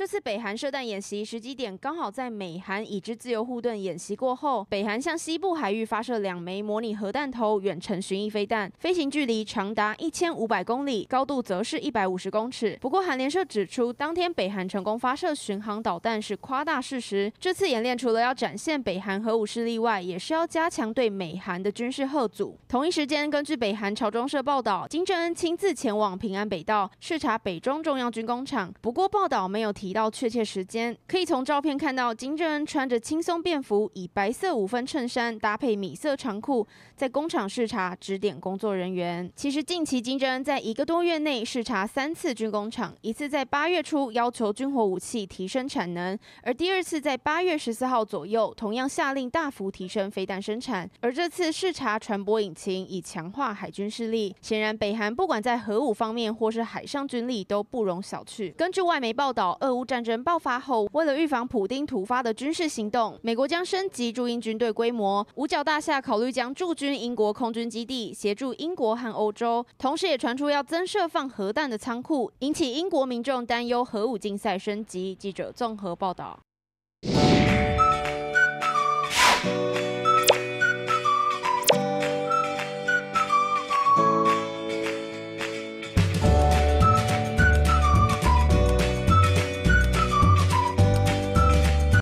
这次北韩射弹演习时机点刚好在美韩已知自由护盾演习过后，北韩向西部海域发射两枚模拟核弹头远程巡弋飞弹，飞行距离长达一千五百公里，高度则是一百五十公尺。不过韩联社指出，当天北韩成功发射巡航导弹是夸大事实。这次演练除了要展现北韩核武势力外，也是要加强对美韩的军事贺阻。同一时间，根据北韩朝中社报道，金正恩亲自前往平安北道视察北中重要军工厂。不过报道没有提。提到确切时间，可以从照片看到金正恩穿着轻松便服，以白色五分衬衫搭配米色长裤，在工厂视察指点工作人员。其实近期金正恩在一个多月内视察三次军工厂，一次在八月初要求军火武器提升产能，而第二次在八月十四号左右，同样下令大幅提升飞弹生产。而这次视察船舶引擎，以强化海军势力。显然，北韩不管在核武方面或是海上军力都不容小觑。根据外媒报道，俄战争爆发后，为了预防普丁突发的军事行动，美国将升级驻英军队规模。五角大厦考虑将驻军英国空军基地，协助英国和欧洲。同时，也传出要增设放核弹的仓库，引起英国民众担忧核武竞赛升级。记者综合报道。